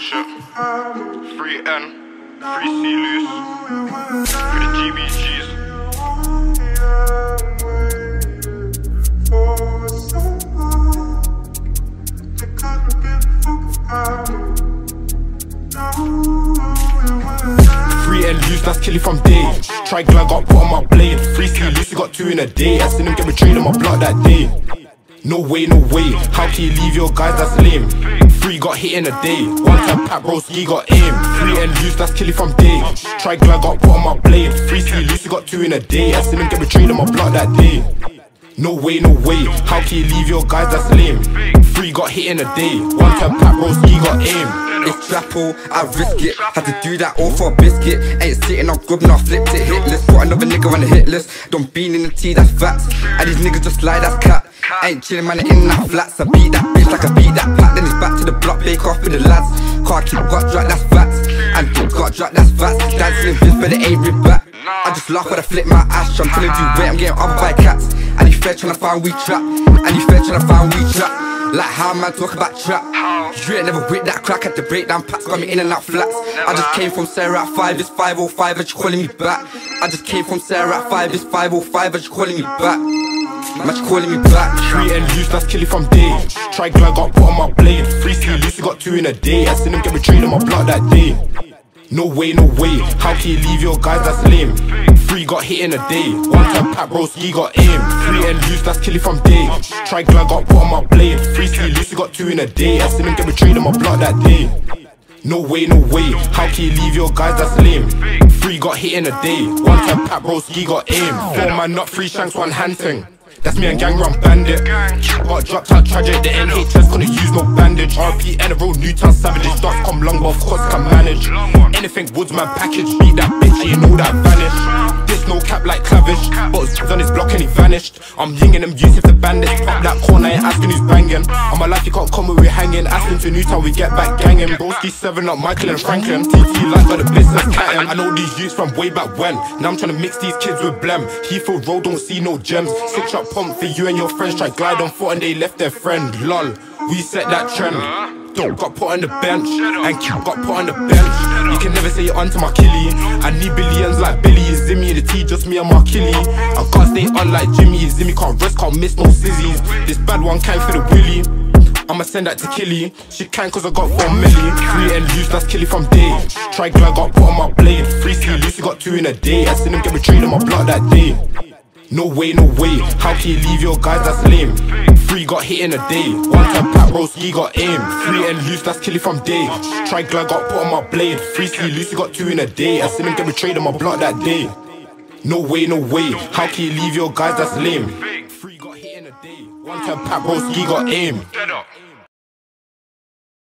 shit. Free N, free C loose, free the GBGs. Free and loose, that's killing from day. Try glide, got put on my blade. Free C loose, you got two in a day. I seen him get betrayed on my block that day. No way, no way. How can you leave your guys? That's lame. Three got hit in a day. One time Pat Broski got aim. Three and loose, that's killing from day. Try glide, got put on my blade. Three C loose, got two in a day. I seen him get betrayed on my block that day. No way, no way. How can you leave your guys? That's lame. Three got hit in a day. One time Pat Broski got aim. It's Trappo, I risk it. Had to do that all for a biscuit. Ain't sitting on grub, now flipped it. Hit list, put another nigga on the hit list. Don't bean in the tea, that's facts. And these niggas just lie, that's cat. Ain't chillin', man, in that flats. I beat that bitch like I beat that pack. Then it's back to the block, bake off with the lads. Car keep got drop, that's facts. And dick got drop, that's facts. Dancing in but it ain't rip back. I just laugh when I flip my ash. I'm telling you, wait, I'm getting up by cats. And you fair tryna find we trap. And you fair tryna find we trap. Like how man talk about trap. You ain't never with that crack at the breakdown packs. Got me in and out flats. I just came from Sarah at 5, it's 505, and you calling me back. I just came from Sarah at 5, it's 505, and you calling me back. You calling me back. Free and loose, that's killing from day. Try glide, got put on my blade. Free C loose, got two in a day. I seen him get betrayed on my block that day. No way, no way. How can you leave your guys? That's lame. Three got hit in a day. One time Pat Broski got aim. Free and loose, that's killing from day. Try glide, got put on my blade. Free C loose, got two in a day. I seen him get betrayed on my block that day. No way, no way. How can you leave your guys? That's lame. Three got hit in a day. One time Pat Broski got aim. Four man, not three shanks, one hand thing. That's me and gang run bandit. Got dropped out tragic. The NHS couldn't use no bandage. RP and a real Newtown savages. Dots come long, but of course can manage. Anything woodsman package. Beat that bitch, you know that and he vanished. I'm yinging them youths if the bandits pop that corner. Ain't asking who's banging. On my life, you can't come where we're hanging. Asking to Newtown, we get back ganging. Broski 7 up, Michael and Franklin. TT like got the business catting. I know these youths from way back when. Now I'm trying to mix these kids with blem. Heathrow Road don't see no gems. Six up pump for you and your friends. Try glide on foot and they left their friend. Lol, we set that trend. Got put on the bench and got put on the bench. You can never say it onto my killie. I need billions like Billy, Zimmy, the T, just me and my killie. I can't stay on like Jimmy, Zimmy can't rest, can't miss no sizzies. This bad one can't for the willy. I'ma send that to Killy. She can cause I got 4 milli. Free and loose, that's Killy from day. Try glide, got put on my blade. Free C loose, got two in a day. I seen him get betrayed on my blood that day. No way, no way. How can you leave your guys? That's lame. Three got hit in a day. One time Pat Broski got aim. Free and loose, that's Killy from day. Try glide, got put on my blade. Free C loose, you got two in a day. I seen him get betrayed on my block that day. No way, no way. How can you leave your guys? That's lame. Three got hit in a day. One time Pat Broski got aim.